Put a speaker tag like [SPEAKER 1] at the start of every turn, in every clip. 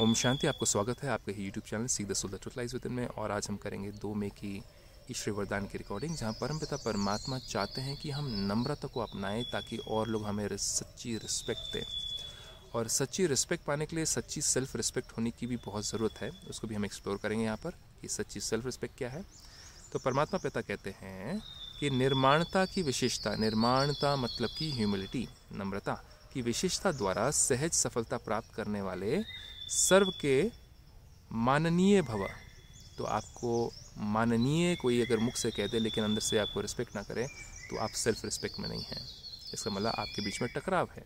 [SPEAKER 1] ओम शांति, आपको स्वागत है आपके YouTube channel see the soul the truth with में। और आज हम करेंगे दो मे की ईश्वरी वरदान की रिकॉर्डिंग जहाँ परमपिता परमात्मा चाहते हैं कि हम नम्रता को अपनाएँ ताकि और लोग हमें सच्ची रिस्पेक्ट दें। और सच्ची रिस्पेक्ट पाने के लिए सच्ची सेल्फ रिस्पेक्ट होने की भी बहुत ज़रूरत है। उसको भी हम एक्सप्लोर करेंगे यहाँ पर कि सच्ची सेल्फ रिस्पेक्ट क्या है। तो परमात्मा पिता कहते हैं कि निर्माणता की विशेषता, निर्माणता मतलब की ह्यूमिलिटी नम्रता, की विशेषता द्वारा सहज सफलता प्राप्त करने वाले सर्व के माननीय भव। तो आपको माननीय कोई अगर मुख से कह दे लेकिन अंदर से आपको रिस्पेक्ट ना करें तो आप सेल्फ रिस्पेक्ट में नहीं हैं। इसका मतलब आपके बीच में टकराव है।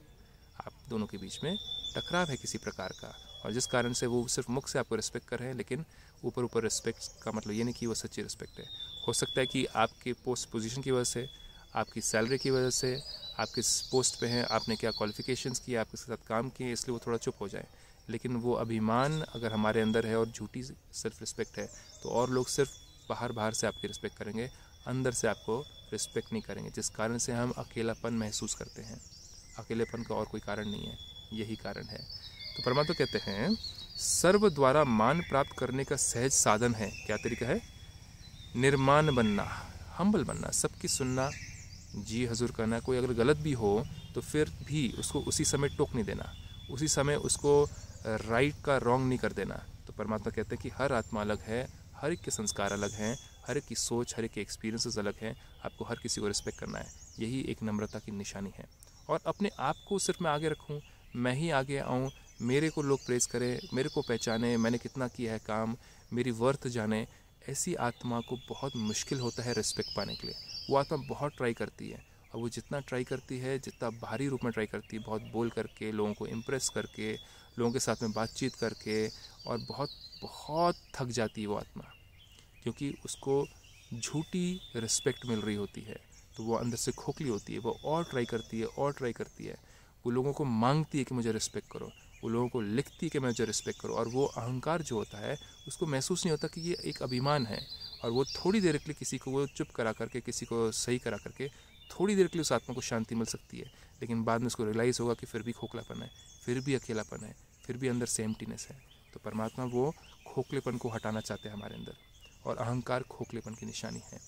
[SPEAKER 1] आप दोनों के बीच में टकराव है किसी प्रकार का। और जिस कारण से वो सिर्फ़ मुख से आपको रिस्पेक्ट कर रहे हैं, लेकिन ऊपर ऊपर रिस्पेक्ट का मतलब ये नहीं कि वो सच्ची रिस्पेक्ट है। हो सकता है कि आपके पोस्ट पोजीशन की वजह से, आपकी सैलरी की वजह से, आप किस पोस्ट पे हैं, आपने क्या क्वालिफिकेशंस किए, आप किसके साथ काम किए, इसलिए वो थोड़ा चुप हो जाए। लेकिन वो अभिमान अगर हमारे अंदर है और झूठी सेल्फ रिस्पेक्ट है तो और लोग सिर्फ़ बाहर बाहर से आपकी रिस्पेक्ट करेंगे, अंदर से आपको रिस्पेक्ट नहीं करेंगे, जिस कारण से हम अकेलापन महसूस करते हैं। अकेलेपन का और कोई कारण नहीं है, यही कारण है। तो परमात्मा कहते हैं, सर्व द्वारा मान प्राप्त करने का सहज साधन है। क्या तरीका है? निर्माण बनना हम्बल बनना, सबकी सुनना, जी हजूर करना। कोई अगर गलत भी हो तो फिर भी उसको उसी समय टोक नहीं देना, उसी समय उसको राइट का रॉन्ग नहीं कर देना। तो परमात्मा कहते हैं कि हर आत्मा अलग है, हर एक के संस्कार अलग हैं, हर एक की सोच, हर एक के एक्सपीरियंसेस अलग हैं, आपको हर किसी को रिस्पेक्ट करना है। यही एक नम्रता की निशानी है। और अपने आप को सिर्फ़ मैं आगे रखूँ, मैं ही आगे आऊँ, मेरे को लोग प्रेस करें, मेरे को पहचाने, मैंने कितना किया है काम, मेरी वर्थ जाने, ऐसी आत्मा को बहुत मुश्किल होता है रिस्पेक्ट पाने के लिए। वो आत्मा बहुत ट्राई करती है। और वो जितना ट्राई करती है, जितना भारी रूप में ट्राई करती है, बहुत बोल करके, लोगों को इम्प्रेस करके, लोगों के साथ में बातचीत करके और बहुत बहुत थक जाती है वो आत्मा। क्योंकि उसको झूठी रिस्पेक्ट मिल रही होती है तो वो अंदर से खोखली होती है, वो और ट्राई करती है, और ट्राई करती है। वो लोगों को मांगती है कि मुझे रिस्पेक्ट करो, वो लोगों को लिखती है कि मैं मुझे रिस्पेक्ट करो, और वो अहंकार जो होता है, उसको महसूस नहीं होता कि ये एक अभिमान है, और वो थोड़ी देर के लिए किसी को वो चुप करा करके, किसी को सही करा करके थोड़ी देर के लिए उस आत्मा को शांति मिल सकती है, लेकिन बाद में उसको रियलाइज़ होगा कि फिर भी खोखलापन है, फिर भी अकेलापन है, फिर भी अंदर सेम्टीनेस है। तो परमात्मा वो खोखलेपन को हटाना चाहते हैं हमारे अंदर, और अहंकार खोखलेपन की निशानी है।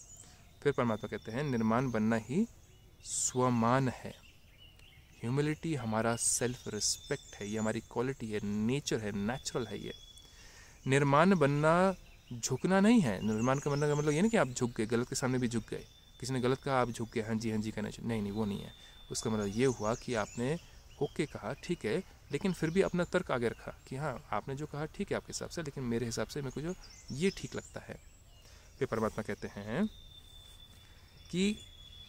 [SPEAKER 1] फिर परमात्मा कहते हैं, निर्माण बनना ही स्वमान है। ह्यूमिलिटी हमारा सेल्फ रिस्पेक्ट है, ये हमारी क्वालिटी है नेचर है नेचुरल है ये। निर्माण बनना झुकना नहीं है। निर्माण का बनना का मतलब ये नहीं कि आप झुक गए, गलत के सामने भी झुक गए। किसी ने गलत कहा, आप झुक गए हाँ जी हाँ जी, कहना चाहिए नहीं नहीं, वो नहीं है। उसका मतलब ये हुआ कि आपने ओके कहा, ठीक है, लेकिन फिर भी अपना तर्क आगे रखा कि हाँ आपने जो कहा, ठीक है आपके हिसाब से, लेकिन मेरे हिसाब से मेरे को जो, ये ठीक लगता है। फिर परमात्मा कहते हैं कि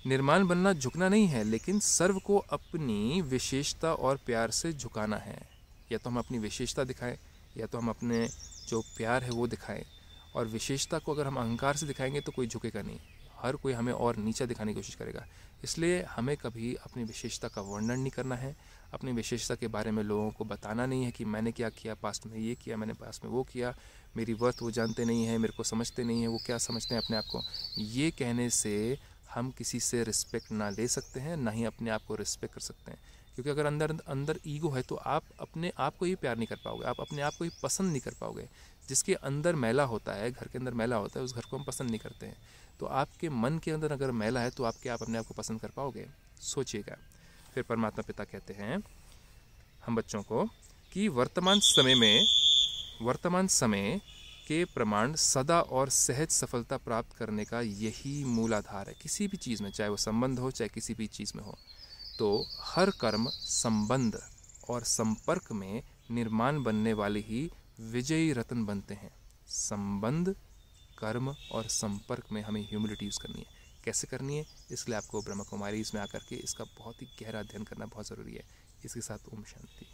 [SPEAKER 1] निर्माण बनना झुकना नहीं है, लेकिन सर्व को अपनी विशेषता और प्यार से झुकाना है। या तो हम अपनी विशेषता दिखाएँ, या तो हम अपने जो प्यार है वो दिखाएँ। और विशेषता को अगर हम अहंकार से दिखाएँगे तो कोई झुकेगा नहीं। हर कोई हमें और नीचा दिखाने की कोशिश करेगा। इसलिए हमें कभी अपनी विशेषता का वर्णन नहीं करना है। अपनी विशेषता के बारे में लोगों को बताना नहीं है कि मैंने क्या किया पास्ट में ये किया, मैंने पास्ट में वो किया। मेरी वर्थ वो जानते नहीं है, मेरे को समझते नहीं है, वो क्या समझते हैं अपने आप को? ये कहने से हम किसी से रिस्पेक्ट ना ले सकते हैं, ना ही अपने आप को रिस्पेक्ट कर सकते हैं। क्योंकि अगर अंदर अंदर ईगो है तो आप अपने आप को ही प्यार नहीं कर पाओगे, आप अपने आप को ही पसंद नहीं कर पाओगे। जिसके अंदर मैला होता है, घर के अंदर मैला होता है, उस घर को हम पसंद नहीं करते हैं। तो आपके मन के अंदर अगर मैला है तो आपके आप अपने आप को पसंद कर पाओगे। सोचिएगा। फिर परमात्मा पिता कहते हैं, हम बच्चों को, कि वर्तमान समय में, वर्तमान समय के प्रमाण सदा और सहज सफलता प्राप्त करने का यही मूलाधार है। किसी भी चीज़ में, चाहे वो संबंध हो, चाहे किसी भी चीज़ में हो तो हर कर्म संबंध और संपर्क में निर्माण बनने वाले ही विजयी रत्न बनते हैं। संबंध कर्म और संपर्क में हमें ह्यूमिलिटी यूज़ करनी है। कैसे करनी है? इसलिए आपको ब्रह्म कुमारी इसमें आकर के इसका बहुत ही गहरा अध्ययन करना बहुत ज़रूरी है। इसके साथ ओम शांति।